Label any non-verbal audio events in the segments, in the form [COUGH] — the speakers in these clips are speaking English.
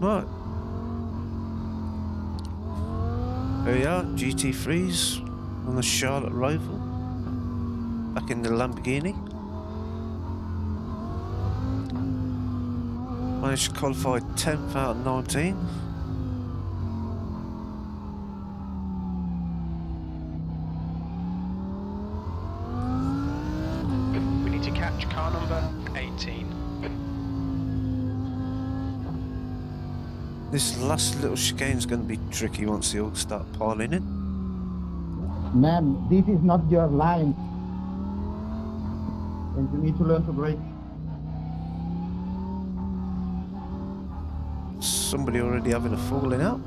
Right. There we are, GT3s on the Charlotte Roval. Back in the Lamborghini. Managed to qualify 10th out of 19. Last little chicane is going to be tricky once they all start piling in. Ma'am, this is not your line. And you need to learn to brake. Somebody already having a falling out.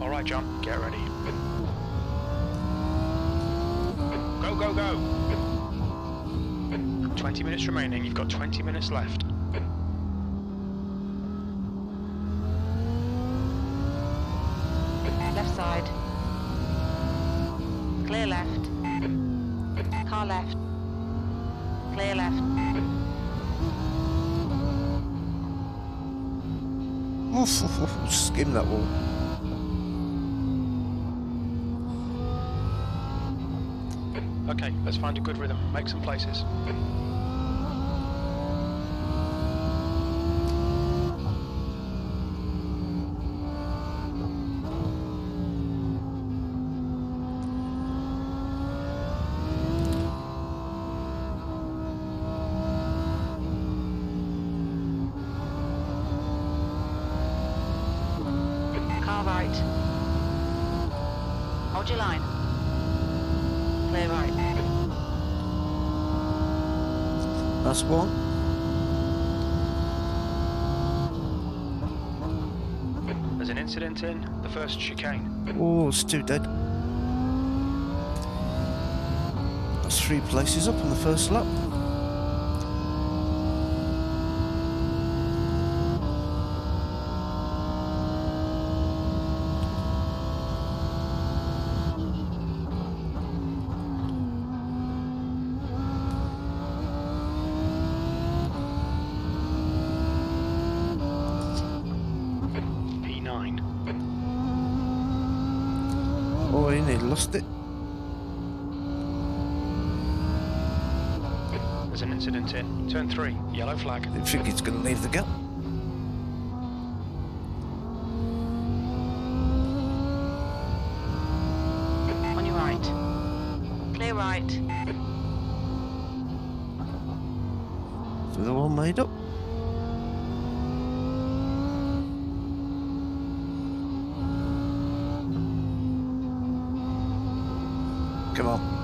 All right, John, get ready. Go, go, go. 20 minutes remaining. You've got 20 minutes left. Left side. Clear left. Car left. Clear left. Oof, oof, skim that wall. Okay, let's find a good rhythm. Make some places. 10, the first chicane. Oh, it's two dead. That's three places up on the first lap. Turn three. Yellow flag. Didn't think he's going to leave the gap. On your right. Clear right. So they're all made up. Come on.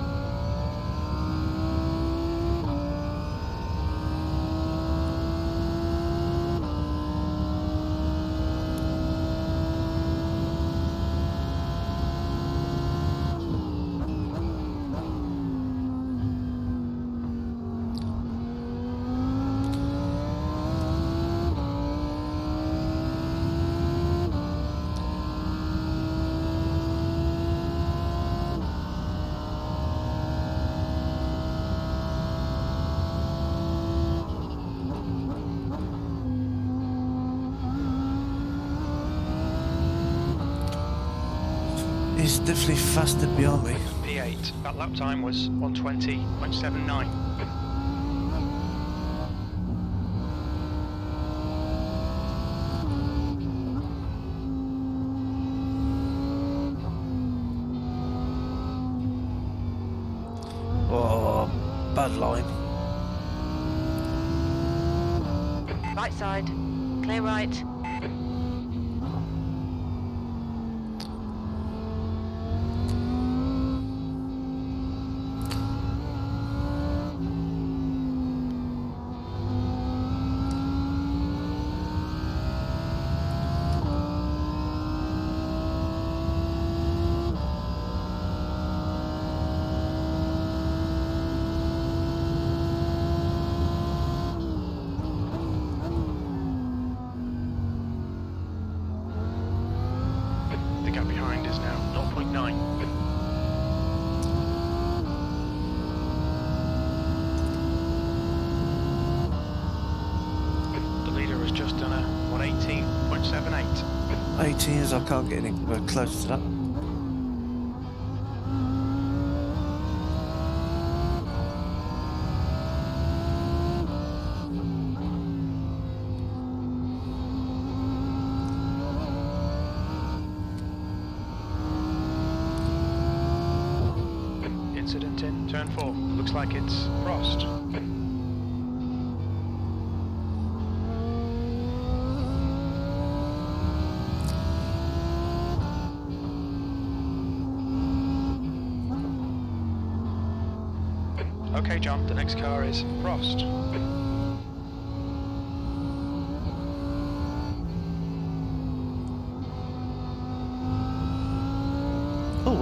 He's definitely faster beyond me. P8. That lap time was 120.79. Oh, bad line. Right side. Clear right. 18 is I can't get anywhere uh, close to that.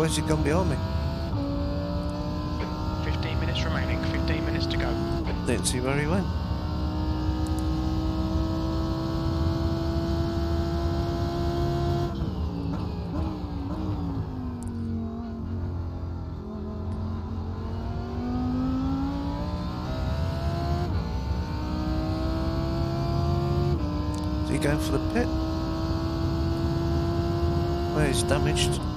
Where's he gone behind me? 15 minutes remaining, 15 minutes to go. Didn't see where he went. Is he going for the pit? Well, he's damaged.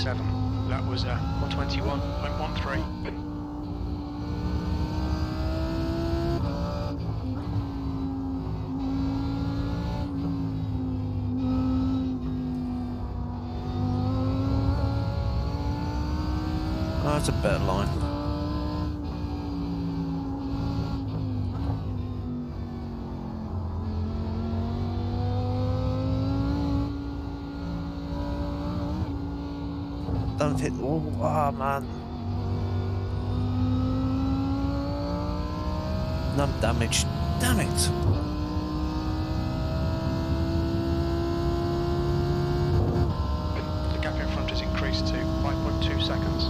P7. That was uh, 121.13. Oh, that's a better line. Oh, man. None damage. Damn it. The gap in front has increased to 5.2 seconds.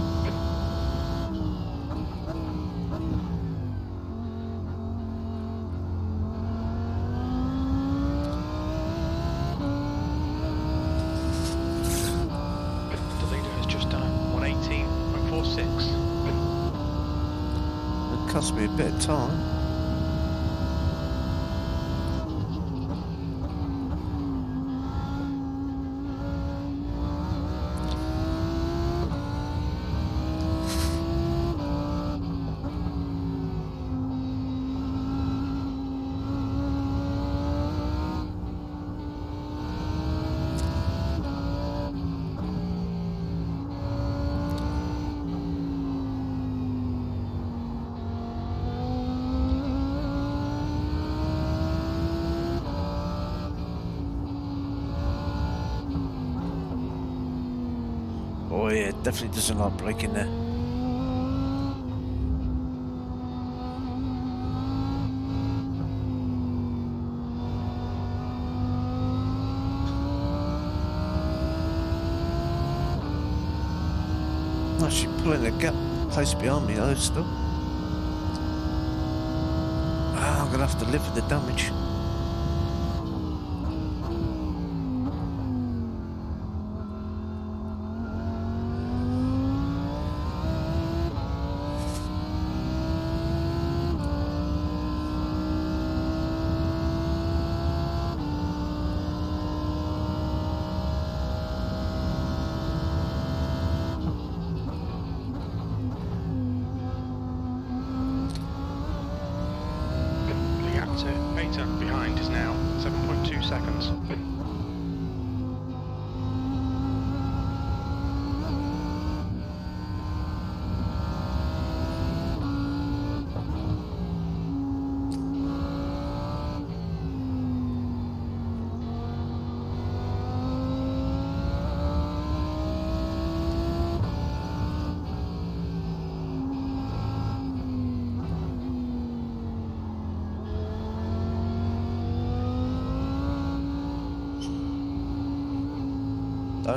The leader has just done a 118.46. Me a bit of time. Oh yeah, it definitely doesn't like braking there. Actually pulling a gap close behind me though still. Ah, I'm gonna have to live with the damage.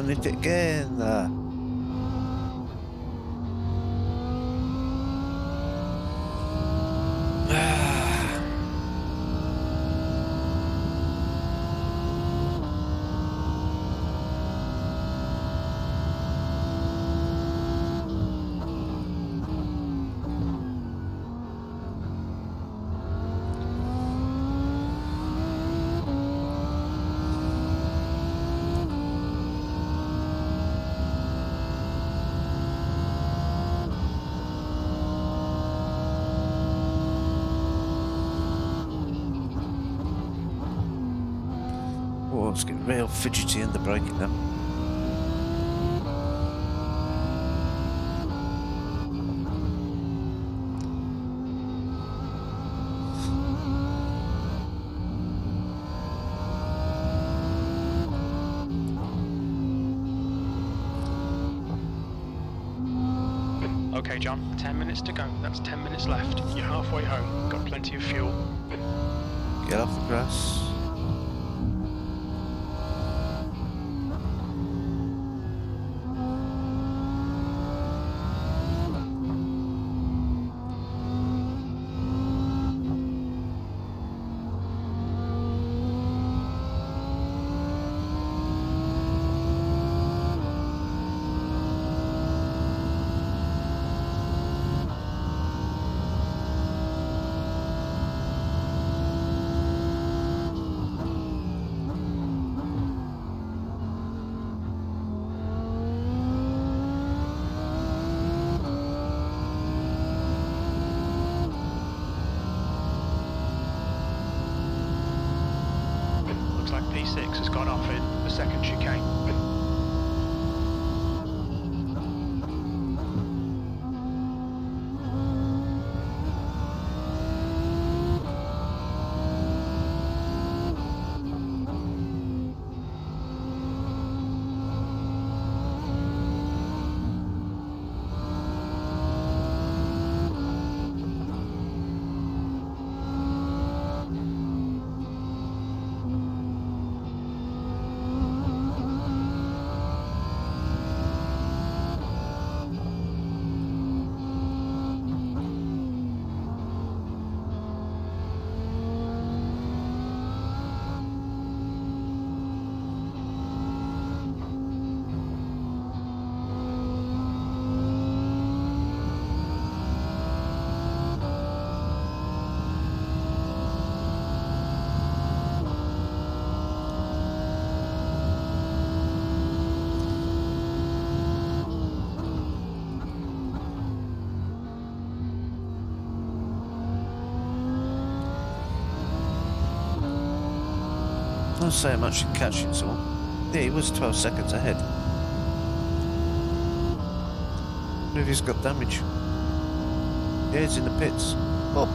Hit it again. Uh, real fidgety in the braking now. Okay, John, 10 minutes to go. That's 10 minutes left. You're halfway home. Got plenty of fuel. Get off the grass. P6 has gone off in the second chicane. not saying much in catching someone. Yeah, he was 12 seconds ahead. Maybe he's got damage. Yeah, he's in the pits. Oh.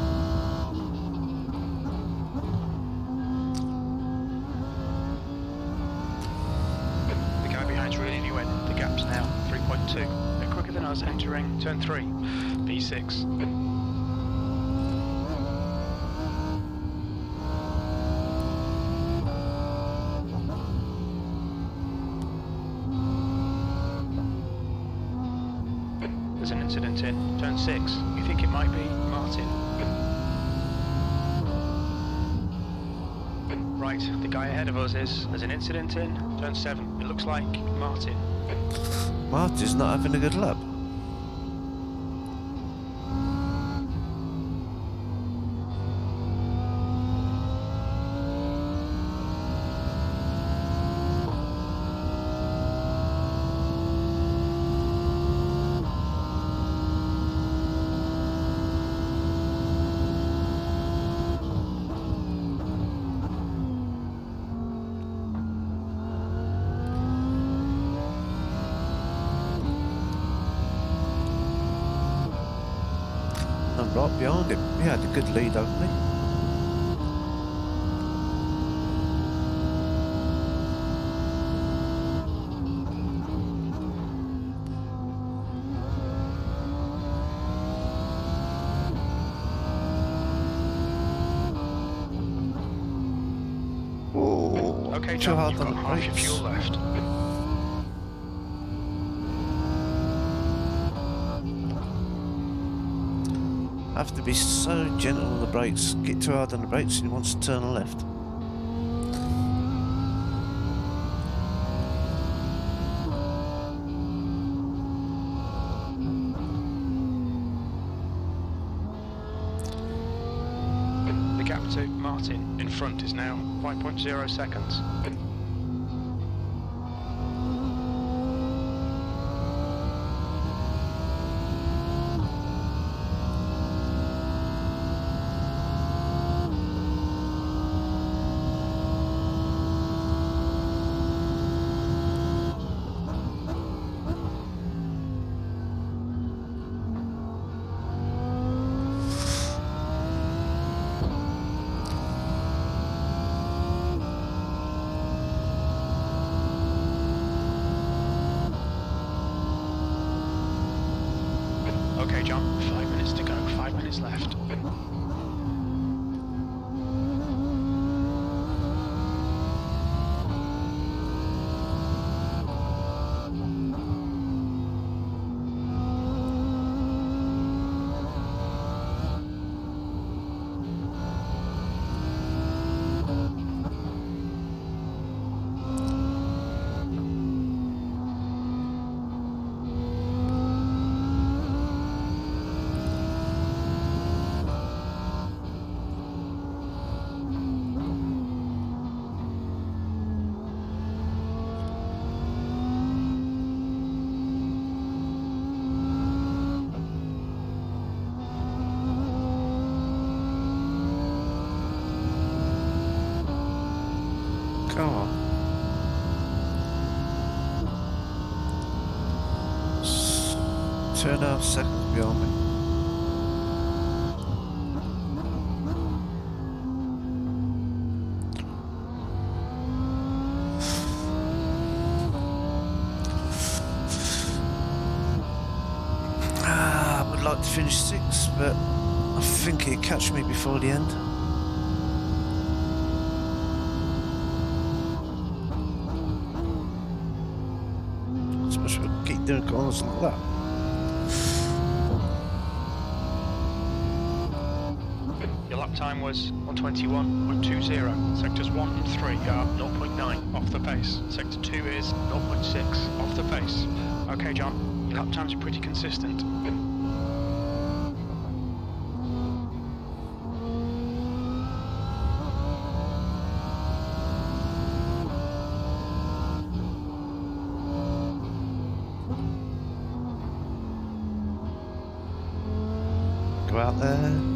turn 3, P6. There's an incident in turn 6. You think it might be Martin? Right, the guy ahead of us is. There's an incident in turn 7. It looks like Martin. Marty's not having a good lap. I'm right behind him. He had a good lead. Oh, Okay, John, you've on got half your fuel left. Have to be so gentle on the brakes. Get too hard on the brakes and he wants to turn left. The gap to Martin in front is now 5.0 seconds. Okay, John, five minutes to go, five minutes left. Come on. S- Two and a half seconds behind me. Ah, I would like to finish sixth, but I think he'd catch me before the end. Especially keep doing corners like that. Your lap time was 121.20. Sectors 1 and 3 are 0.9 off the pace. Sector 2 is 0.6 off the pace. Okay, John, your lap times are pretty consistent. Go out there.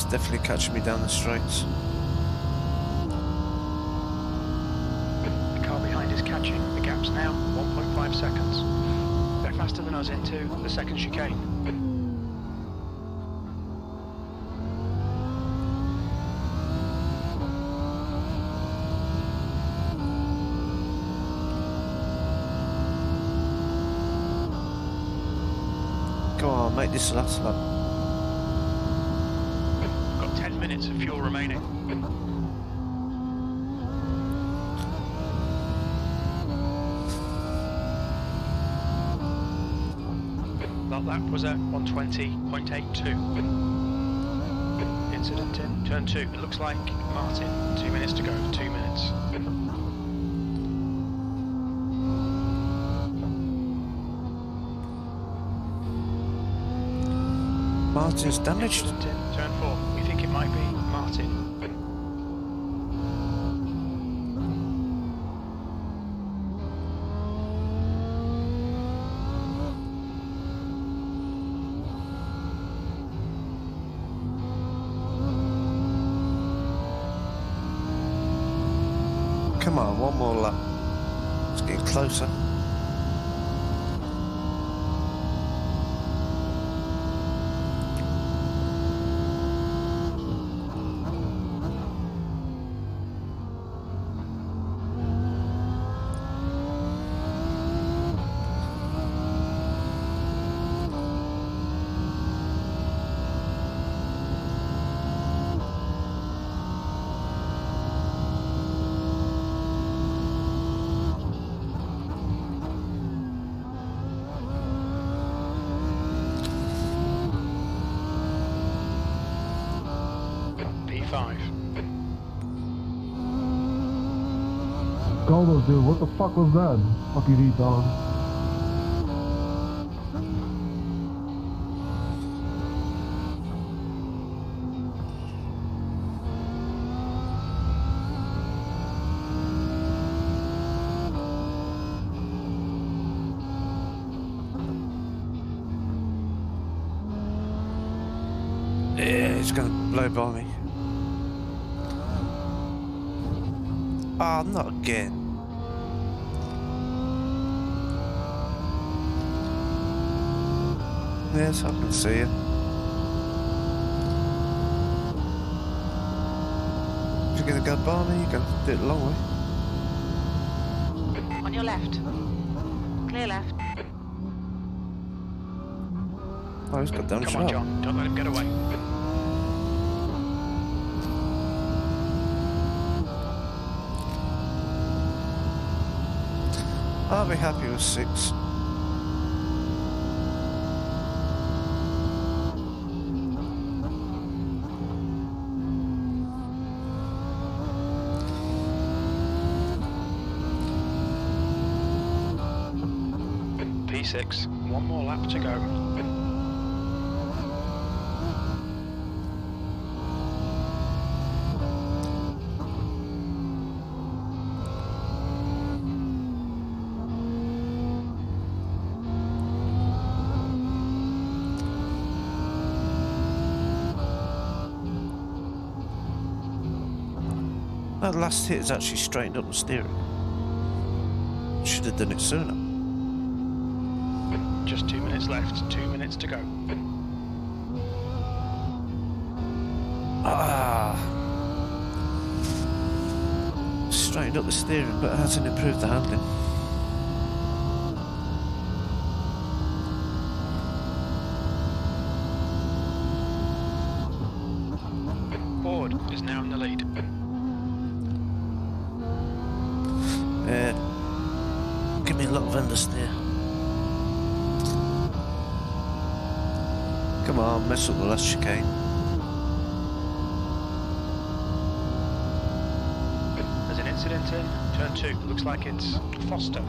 He's definitely catching me down the straights. The car behind is catching. The gap's now 1.5 seconds. They're faster than us into the second chicane. Go on, make this last lap. Got 10 minutes of fuel remaining. That lap was at 120.82. Incident in turn two. It looks like Martin. Two minutes to go. Two minutes. Martin's damaged. Incident in turn four. Martin. Come on, one more lap. It's getting closer. P5. Golos, dude, what the fuck was that? Fucking retard. Yeah, he's gonna blow by me. Ah, not again. Yes, I can see it. You're gonna go Barney, you're gonna do it the long way. On your left. Clear left. Oh, he's got damn Come on. John. Don't let him get away. I'll be happy with six. P6. One more lap to go. That last hit has actually straightened up the steering. Should have done it sooner. Just two minutes left. Two minutes to go. Ah. Straightened up the steering, but it hasn't improved the handling. Ward is now in the lead. Yeah. Give me a little understeer. Come on, mess up the last chicane. There's an incident in turn two. Looks like it's Foster. [LAUGHS]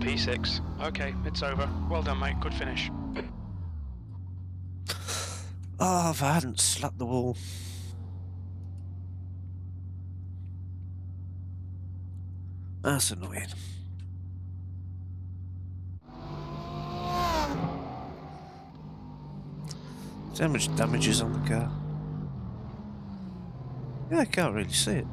P6. Okay, it's over. Well done, mate. Good finish. Ah, oh, if I hadn't slapped the wall. That's annoying. So much damage is on the car. Yeah, I can't really see it.